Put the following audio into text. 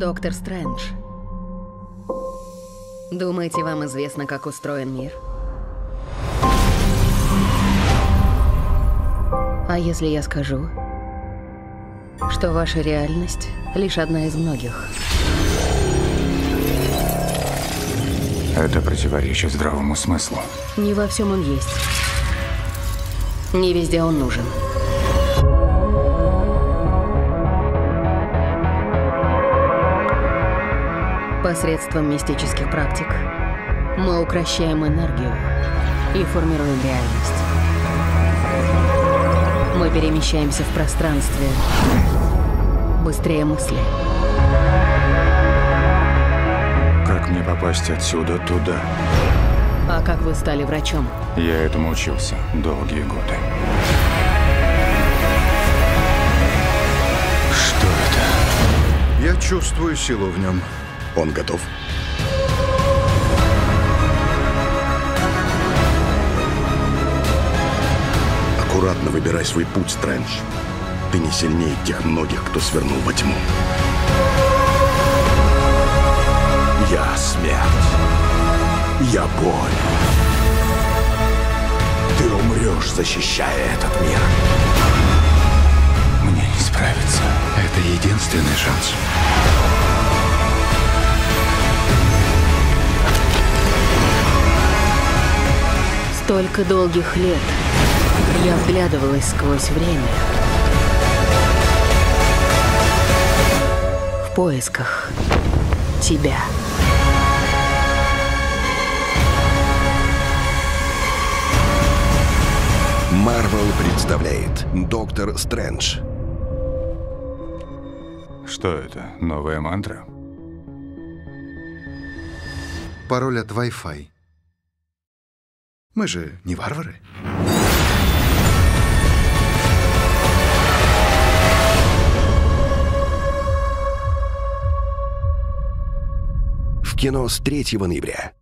Доктор Стрэндж. Думаете, вам известно, как устроен мир? А если я скажу, что ваша реальность лишь одна из многих? Это противоречит здравому смыслу. Не во всем он есть. Не везде он нужен. Посредством мистических практик мы укращаем энергию и формируем реальность. Мы перемещаемся в пространстве быстрее мысли. Как мне попасть отсюда туда? А как вы стали врачом? Я этому учился долгие годы. Что это? Я чувствую силу в нем. Он готов? Аккуратно выбирай свой путь, Стрэндж. Ты не сильнее тех многих, кто свернул во тьму. Я смерть. Я боль. Ты умрешь, защищая этот мир. Мне не справиться. Это единственный шанс. Столько долгих лет я вглядывалась сквозь время. В поисках тебя. Марвел представляет Доктор Стрэндж. Что это? Новая мантра? Пароль от Wi-Fi. Мы же не варвары. В кино с 3 ноября.